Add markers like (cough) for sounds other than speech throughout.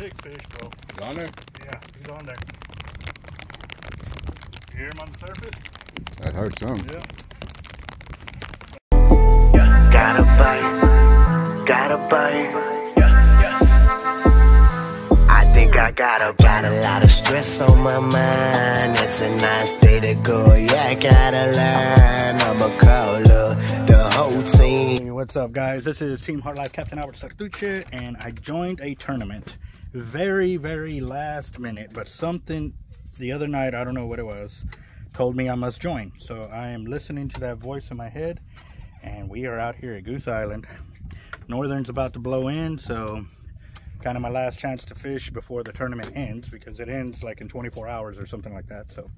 big fish, bro. He's on there? Yeah, he's on there. You hear him on the surface? I heard some. Yeah. Gotta bite, gotta bite. I think I got a, got a lot of stress on my mind. It's a nice day to go. Yeah, I gotta learn. I'ma call the whole team. Hey, what's up, guys? This is Team Hard Life Captain Albert Zertuche, and I joined a tournament very, very last minute. But something the other night, I don't know what it was, told me I must join. So I am listening to that voice in my head, and we are out here at Goose Island. Northern's about to blow in, so kind of my last chance to fish before the tournament ends because it ends like in 24 hours or something like that. So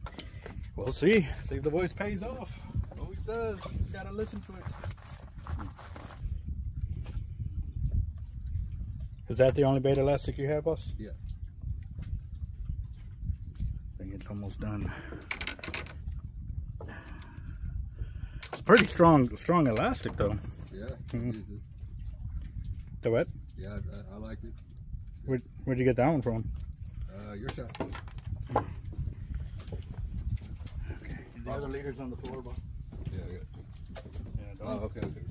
we'll see. See if the voice pays off. Always does. Just gotta listen to it. Is that the only bait elastic you have, boss? Yeah. I think it's almost done. It's pretty strong, strong elastic though. Yeah. Mhm. The what? Yeah, I, I like it. Where, where'd you get that one from? Uh, your shot. Okay. The other leaders on the floor, boss. Yeah, yeah. Yeah. Oh, okay, okay.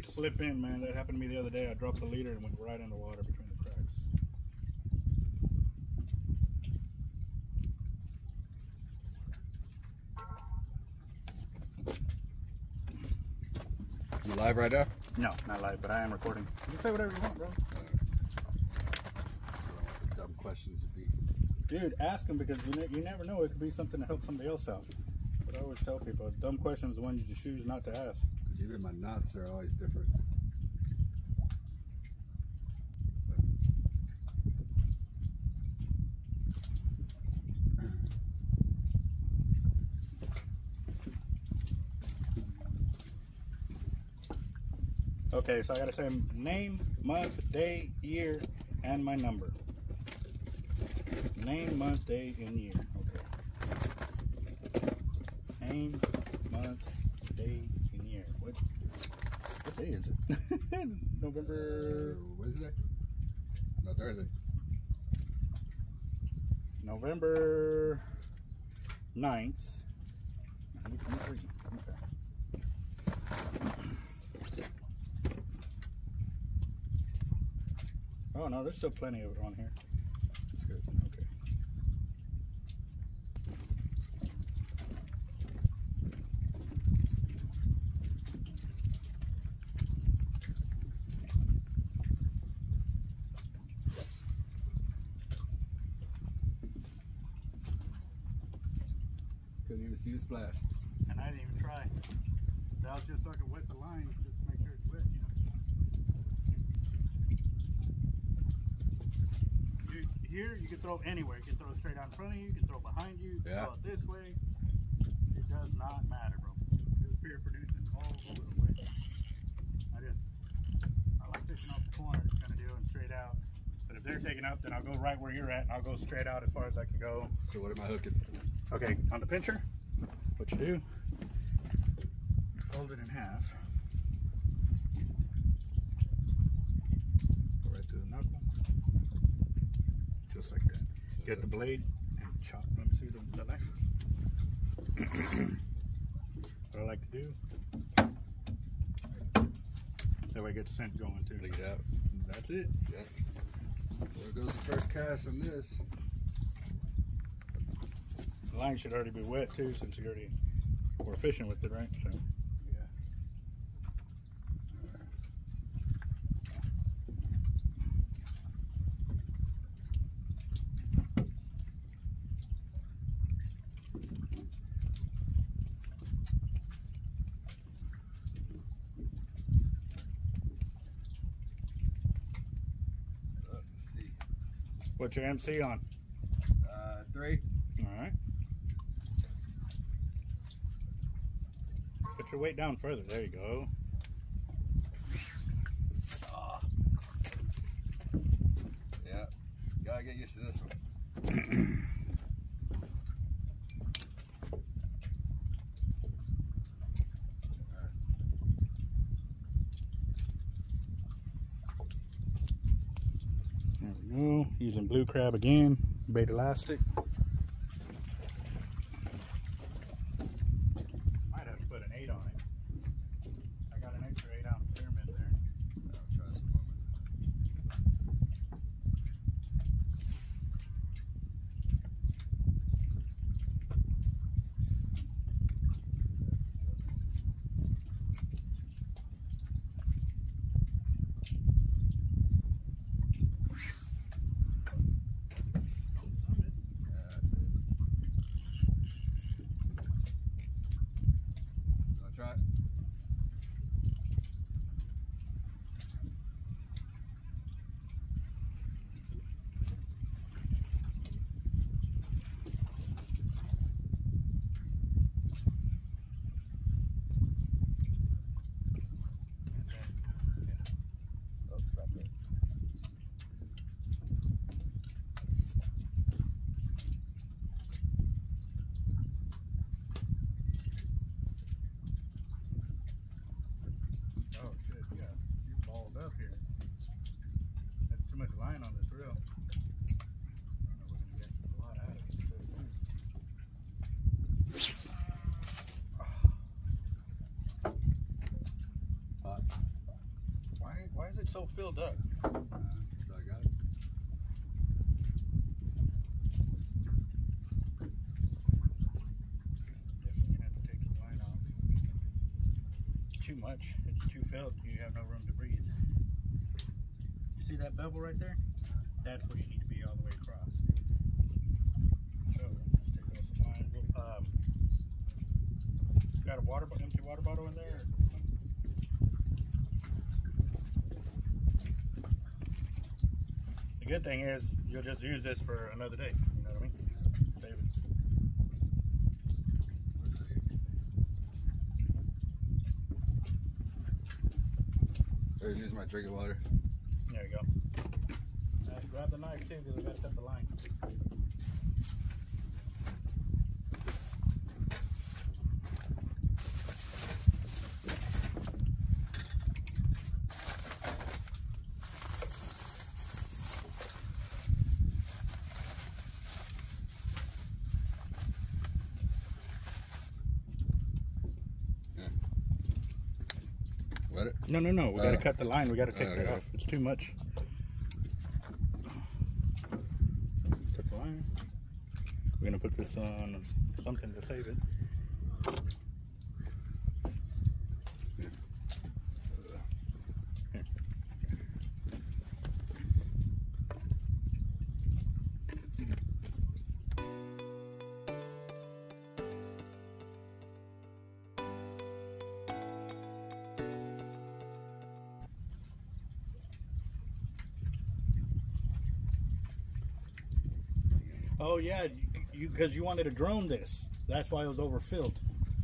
They slip in, man. That happened to me the other day. I dropped the leader and went right in the water between the cracks. You live right now? No, not live, but I am recording. You can say whatever you want, bro. Dumb questions would be. Dude, ask them because you, ne- you never know. It could be something to help somebody else out. But I always tell people, dumb questions are the ones you choose not to ask. Even my knots are always different. Okay, so I gotta say name, month, day, year, and my number. Name, month, day, and year. Okay. Name, month, day, and year. What? What day is it? (laughs) November. Wednesday? No, Thursday. November 9th. Okay. Oh no, there's still plenty of it on here. Even see the splash. And I didn't even try. That was just so I could wet the line, just to make sure it's wet, you know. You, here, you can throw anywhere. You can throw straight out in front of you. You can throw behind you. You Yeah. throw it this way. It does not matter, bro. This beer produces all over the place. I just, I like fishing off the corner kind of deal and straight out. But if they're taking up, then I'll go right where you're at and I'll go straight out as far as I can go. So what am I hooking? Okay, on the pincher, what you do, fold it in half. Go right to the knuckle. Just like that. Get the blade and chop. Let me see the, the knife. (clears throat) what I like to do. That way it gets scent going too. Lead out. That's it. Yeah. There goes the first cast on this. The line should already be wet too since you already were fishing with it, right? So. Yeah. Let's see. What's your MC on? Uh, three. All right. Put your weight down further. There you go. Yeah. Gotta get used to this one. There we minnow using blue crab again, bait elastic. Might have to put an 8 on it. I got an extra 8 ounce pyramid there. I'll try some more. Yeah, I did. You wanna try it? Oh, stop it. Oh shit, yeah. You balled up here. That's too much line on this reel. I don't know we're gonna get a lot out of it. Hot. Why why is it so filled up? Uh, so I got it. Definitely gonna have to take the line off. Too much. It's too filled. You have no room to breathe. You see that bevel right there? That's what you need to be all the way across. So let's take off some line. We'll, Um, got a water bo- empty water bottle in there? The good thing is you'll just use this for another day. You know what I mean? Save it. Let's see. There's use my drinking water. There you go. Uh, grab the knife too, because we got to cut the line. Let it. No, no, no. We got to Uh, cut the line. We got to take that okay. off. It's too much. Yeah, you because you wanted to drone this. That's why it was overfilled.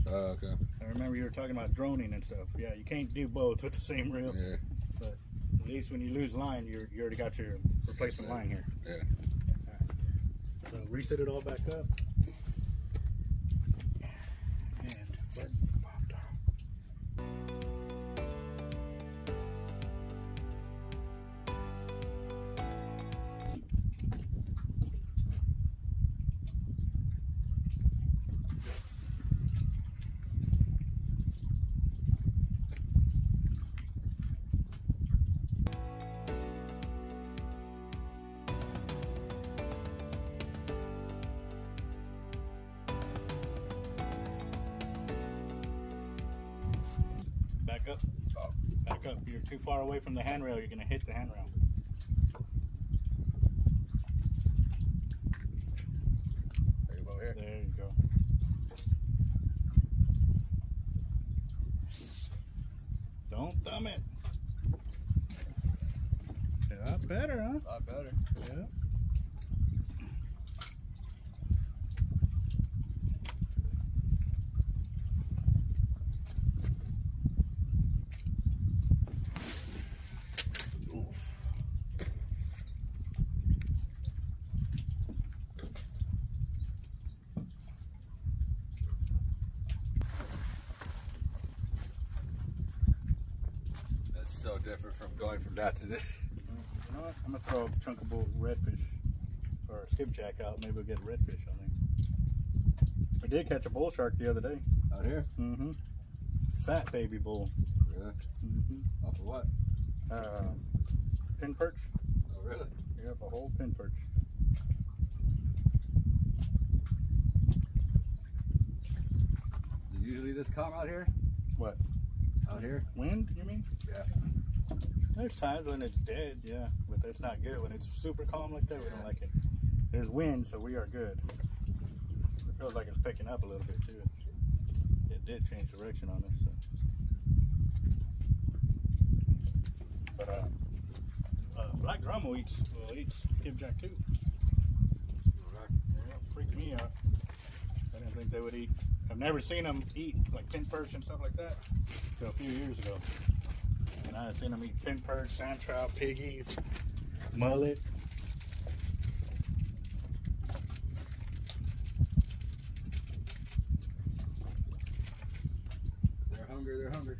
Oh, okay. I remember you were talking about droning and stuff. Yeah, you can't do both with the same reel. Yeah. But at least when you lose line, you're, you already got your replacement line here. Yeah. So reset it all back up. And button popped off. The handrail. You're going to hit the handrail. There you go here. There you go. Don't thumb it. Yeah, better, huh? A lot better. Yeah. That's so different from going from that to this. know what? I'm gonna throw a chunk of bull redfish or a skipjack out. Maybe we'll get a redfish on there. We did catch a bull shark the other day. Out here? Mm-hmm. Fat baby bull. Really? Mm-hmm. Off of what? Uh, pin perch. Oh, really? Yep, a whole pin perch. Usually this calm out here? What? Out here? Wind? You mean? Yeah. There's times when it's dead, yeah, but that's not good. When it's super calm like that, we don't like it. There's wind, so we are good. It feels like it's picking up a little bit too. It did change direction on us. So. But uh, uh, black drum eats well eats skipjack too. Yeah, freaked me out. I didn't think they would eat. I've never seen them eat like pin perch and stuff like that until a few years ago. And I've seen them eat pin perch, sand trout, piggies, mullet. They're hungry, they're hungry.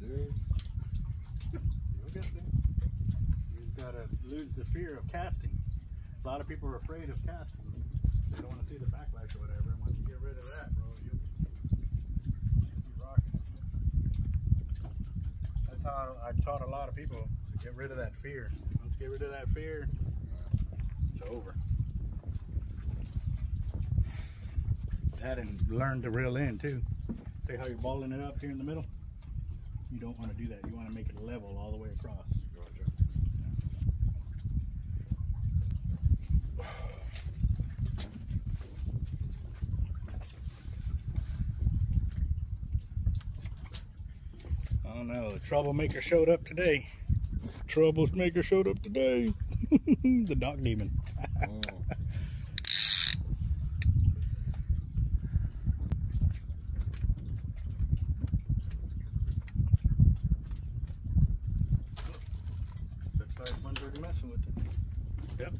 Serious? You'll get there. You've got to lose the fear of casting. A lot of people are afraid of casting. They don't want to see the backlash or whatever. And once you get rid of that, bro, you you rocking. That's how I taught a lot of people to get rid of that fear. Once get rid of that fear, it's over. That and learn to reel in too. See how you're balling it up here in the middle? You don't want to do that. You want to make it level all the way across. Oh no, the troublemaker showed up today. Troublemaker showed up today. (laughs) the dog demon. Oh. Looks like one's already messing with it. Yep.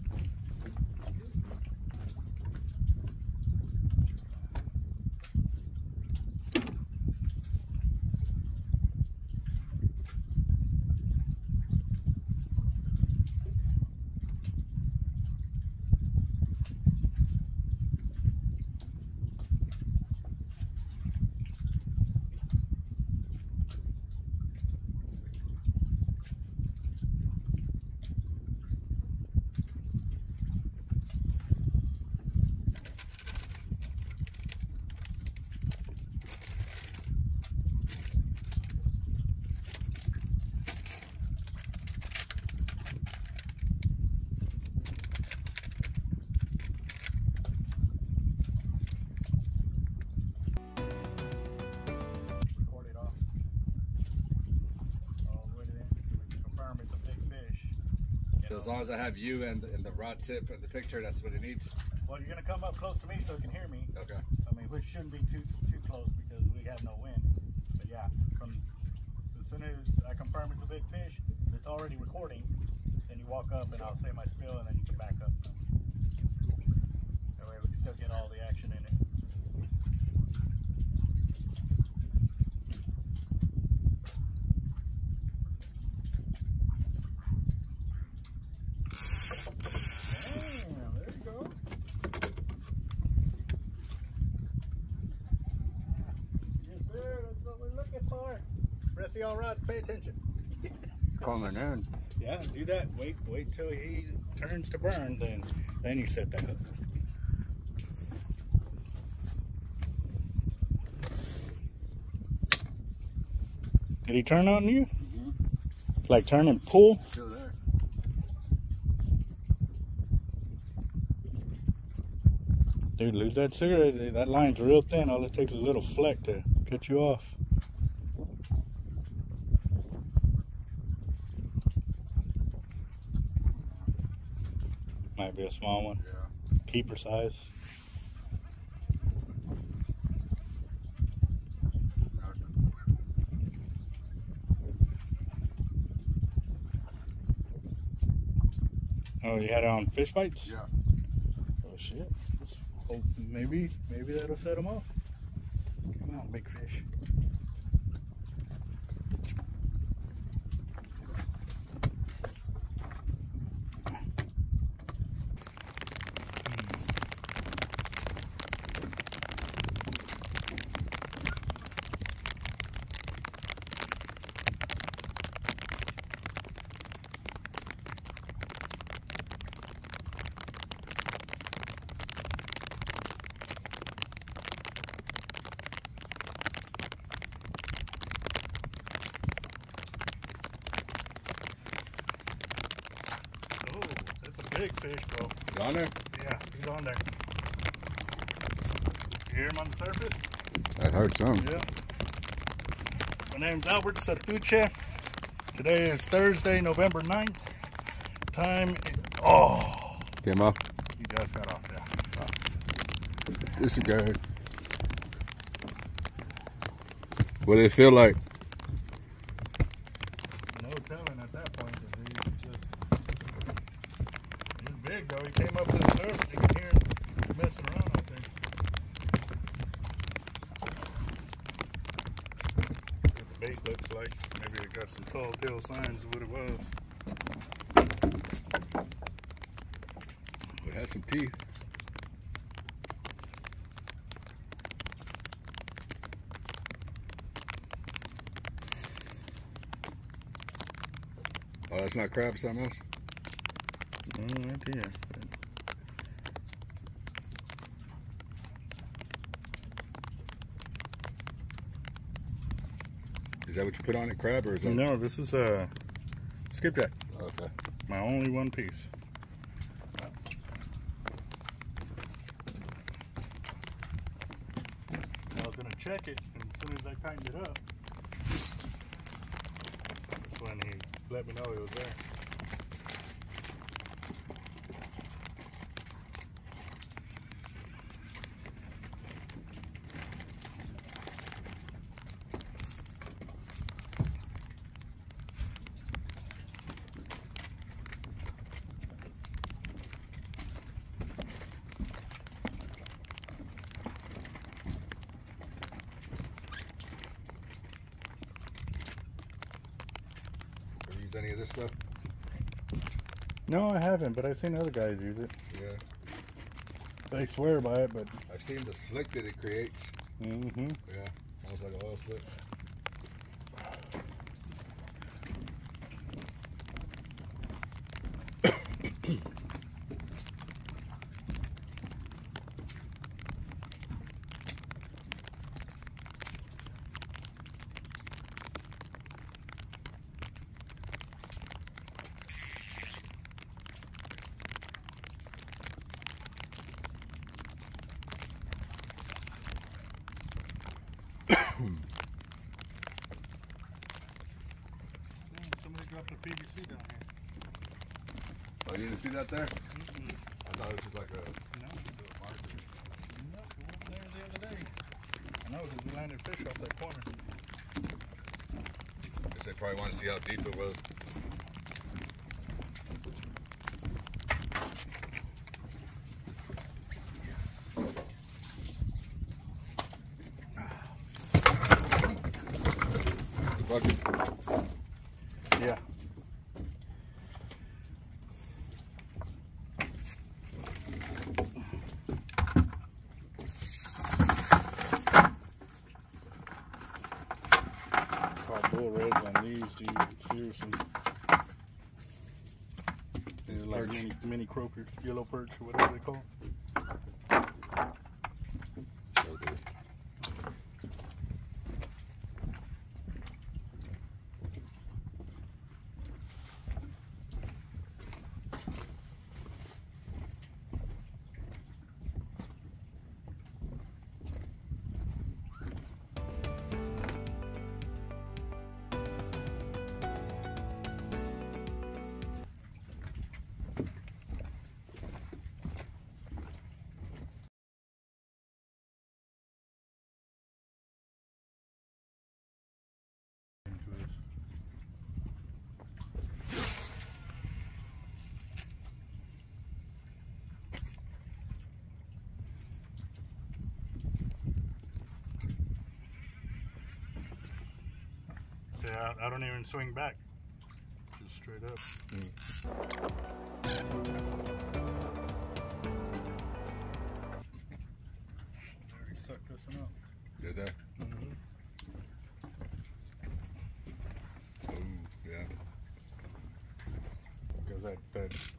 Record it off. All the way to the end. so we can Confirm it's a big fish. You So know. As long as I have you and, and the rod tip and the picture, that's what it needs? Well, you're gonna come up close to me so you can hear me. Okay. I mean, which shouldn't be too too close because we have no wind. But yeah, from as soon as I confirm it's a big fish, it's already recording. Then you walk up and I'll say my spill, and then you can back up. That way we can still get all the action in it. Damn, there you go. Yes, sir. That's what we're looking for. Rest of y'all rods, pay attention. In. Yeah, do that. Wait, wait till he turns to burn, then then you set that hook. Did he turn on you? Mm-hmm. Like turn and pull? Still there. Dude, lose that cigarette. That line's real thin. All it takes is a little fleck to cut you off. Might be a small one. Yeah. Keeper size. Oh, you had it on fish bites? Yeah. Oh shit. Oh, maybe, maybe that'll set them off. Come on, big fish. Big fish, bro. You on there? Yeah, he's on there. You hear him on the surface? I heard some. Yeah. My name's Albert Zertuche. Today is Thursday, November 9th. Time is, oh, Came off. he just got off there. This is good. What did it feel like? No telling at that point. 'cause He just, he was big though. He came up to the surface. You can hear him messing around out there. What the bait looks like. Maybe it got some tall tail signs of what it was. It had some teeth. Oh, that's not crab, something else? No idea. Is that what you put on it, crab, or is that? No, this is uh, a skipjack. Okay. My only one piece. I was gonna check it, and as soon as I tightened it up, that's when he let me know it was there. Ever use any of this stuff? No, I haven't, but I've seen other guys use it. Yeah. They swear by it, but I've seen the slick that it creates. mm-hmm. Yeah. Almost like an oil slick. Somebody dropped a PVC down here. Oh, you didn't see that there? I thought it was just like a. No, no, it wasn't there the other day. I know, because we landed fish off that corner. Guess they probably want to see how deep it was. Ah. Bucket. Yeah. Caught bull reds on these, dude. Seriously. They're like Perch. Mini, mini croaker, yellow perch, or whatever they call. 'em. Yeah, I I don't even swing back. Just straight up. I already sucked this one up. Did that? Mm -hmm. Ooh, yeah. Because that, that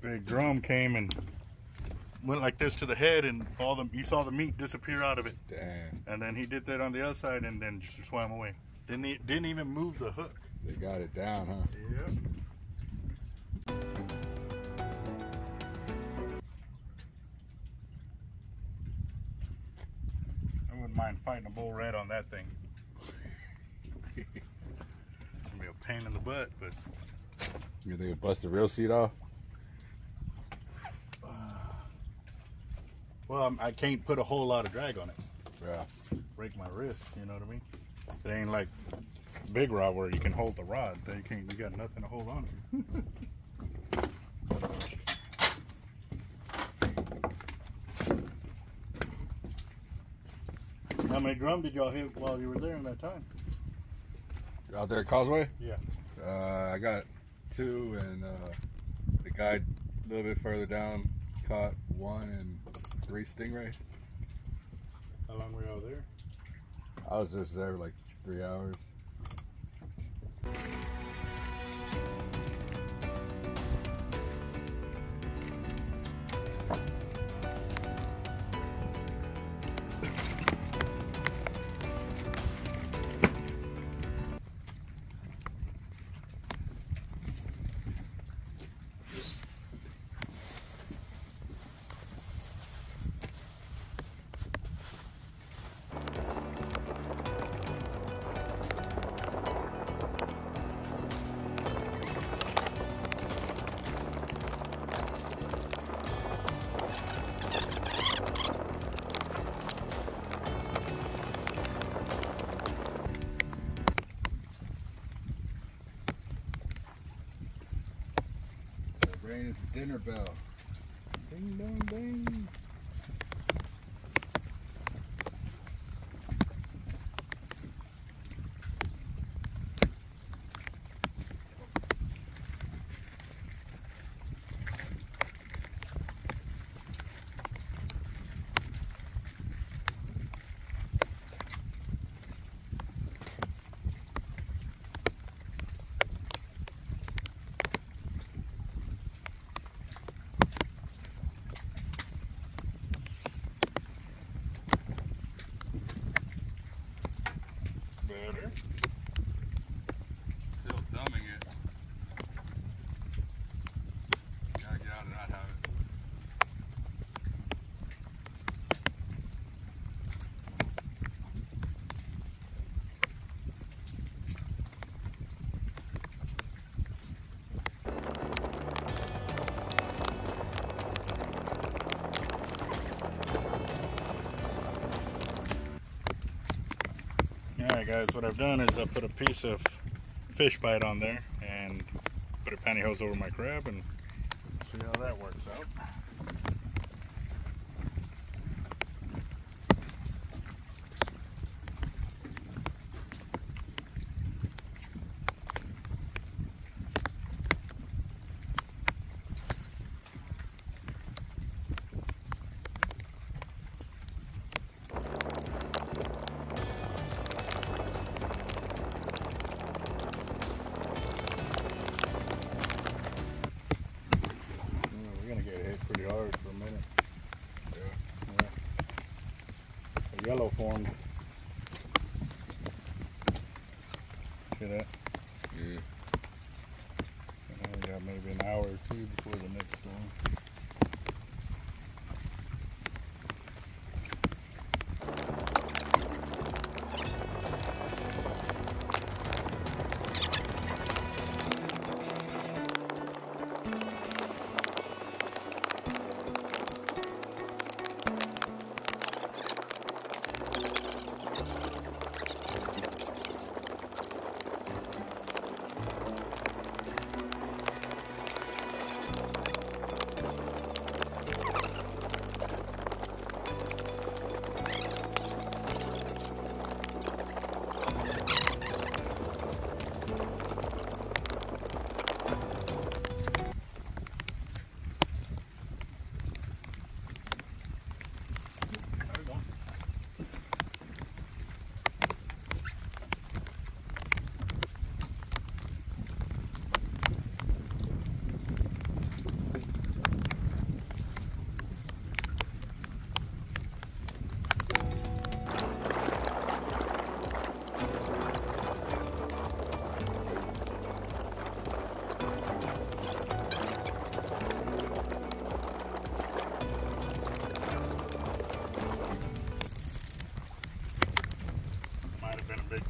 big drum came and went like this to the head, and all the you saw the meat disappear out of it. Damn. And then he did that on the other side, and then just swam away. Didn't didn't even move the hook. They got it down, huh? Yep. I wouldn't mind fighting a bull red on that thing. Gonna be a pain in the butt, but. You think it bust the reel seat off? Well, i I can not put a whole lot of drag on it. Yeah. Break my wrist, you know what I mean? It ain't like big rod where you can hold the rod. They can't. You got nothing to hold on to. How many drum did y'all hit while you were there in that time? Out there at Causeway? Yeah. Uh, I got two, and uh, the guy a little bit further down caught one and three stingrays. How long were y'all there? I was just there like three hours. Dinner bell. Ding dong ding. Better. Still thumbing it. Gotta get out and not have it. Alright guys, what I've done is I put a piece of fish bite on there and put a pantyhose over my crab and see how that works out.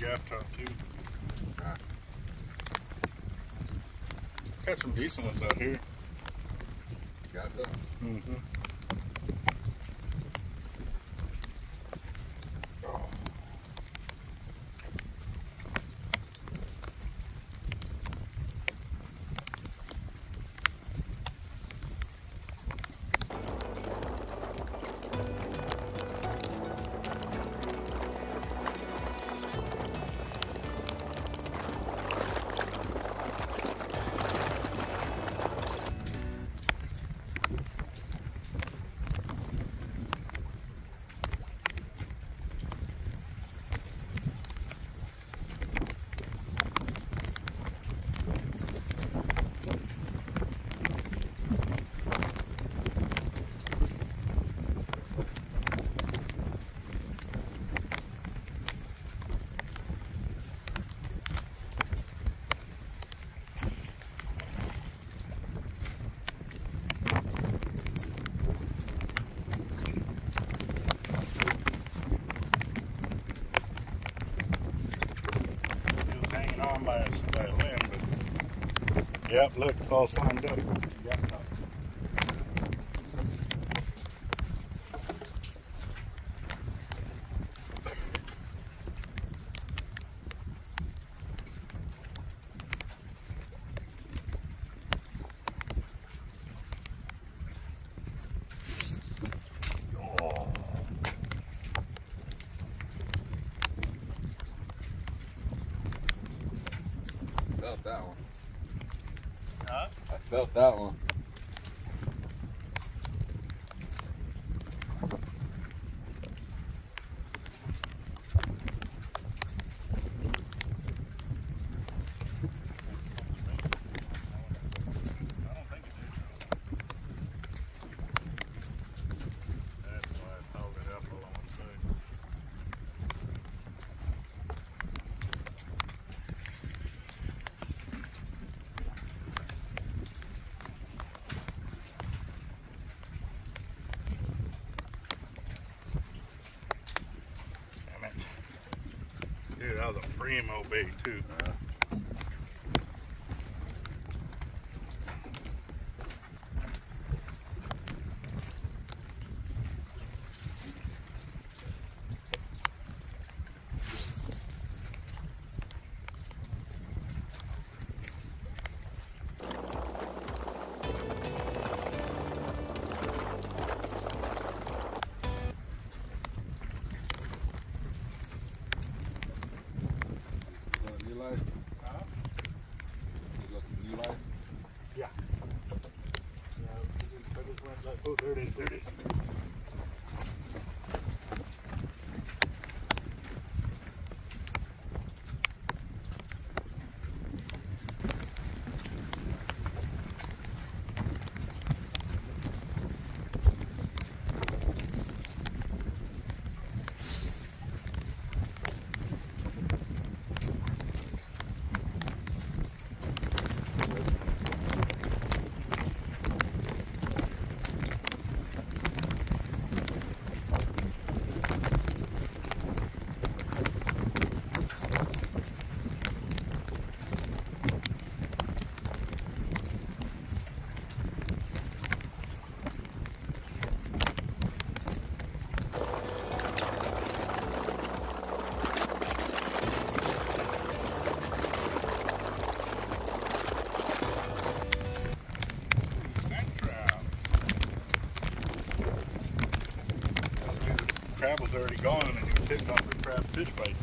gaff top too. Got some decent ones out here. Got them. Mm-hmm. Yep, look, it's all signed up. primo bait too. fish bite.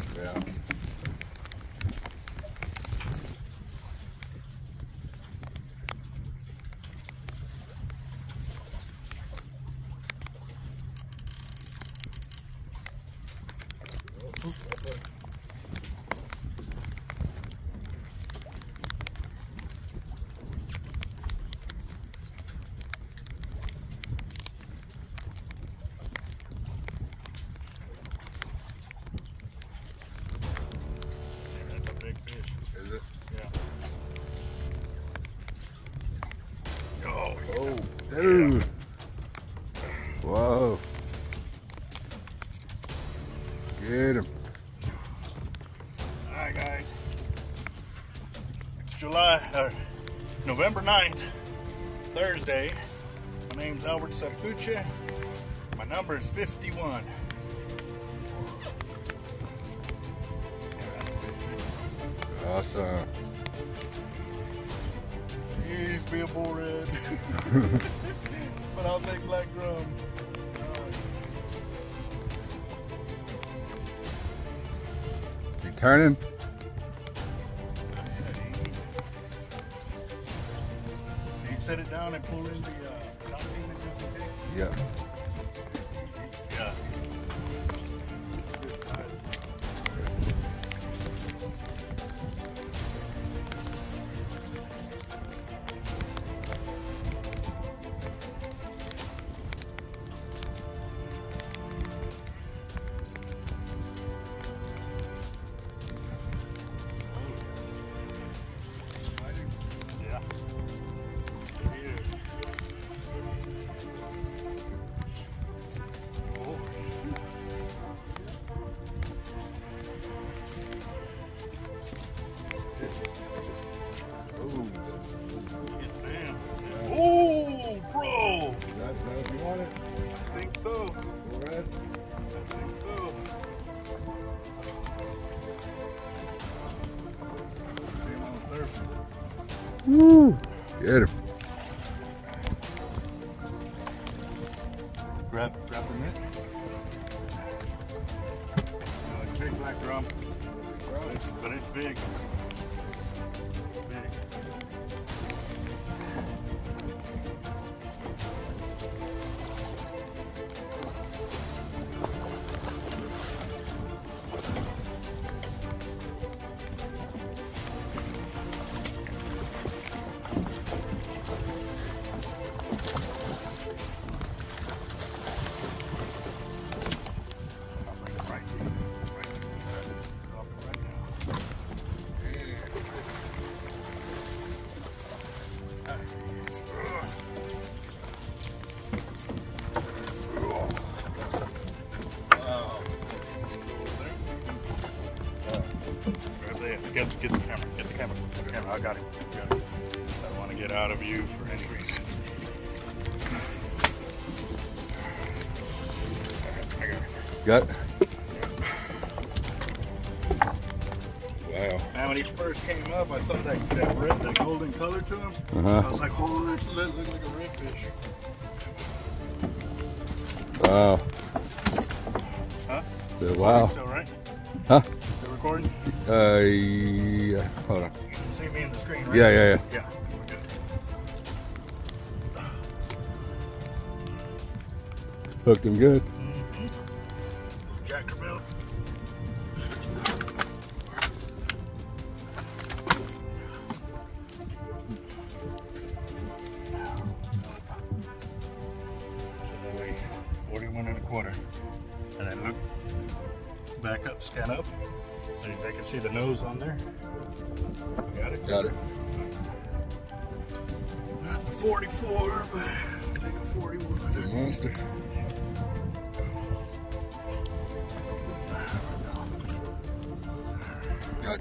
Whoa. Get him. Alright guys. It's July or November 9th, Thursday. My name's Albert Zertuche. My number is 51. Awesome. He's Bill red. (laughs) turning? You set it down and pull in the uh, top pin and just in case? Yeah. Yeah. Woo. Get him. Grab, grab the mitt. Uh, big black drum. It's, but it's big. Big. Got it. Got it? Wow. Man, when he first came up, I saw that, that red, that golden color to him. Uh-huh. I was like, oh, that looks look like a redfish. Wow. Huh? Said, Wow. Still right? Huh? Still recording? Uh, yeah. Hold on. You can see me in the screen, right? Yeah, yeah, yeah. Yeah, we're good. Hooked him good.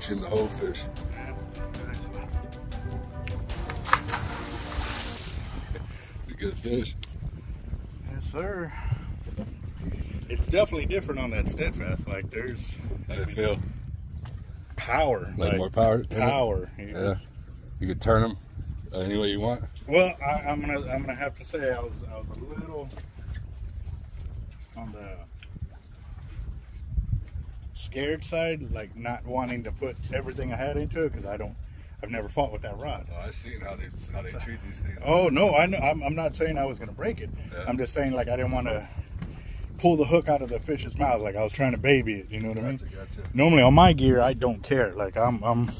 In the whole fish. Good fish. Yes, sir. It's definitely different on that steadfast. Like there's How you feel? power. Like, more power? Power. you know. Yeah. You could turn them any way you want. Well, I, I'm gonna I'm gonna have to say I was I was a little on the scared side, like not wanting to put everything I had into it because I don't. I've never fought with that rod. I've seen how they how they treat these things. Oh no, I know. I'm, I'm not saying I was gonna break it. Yeah. I'm just saying like I didn't want to pull the hook out of the fish's mouth. Like I was trying to baby it. You know what I mean? Gotcha, gotcha. Normally on my gear, I don't care. Like I'm, I'm,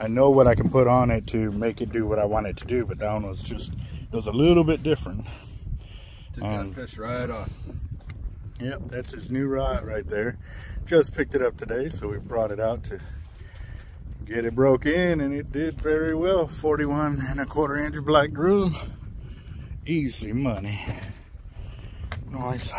I know what I can put on it to make it do what I want it to do. But that one was just, it was a little bit different. Took Um, that fish right off. Yep, that's his new rod right there. Just picked it up today, so we brought it out to get it broke in, and it did very well. 41 and a quarter inch black drum. Easy money. Nice.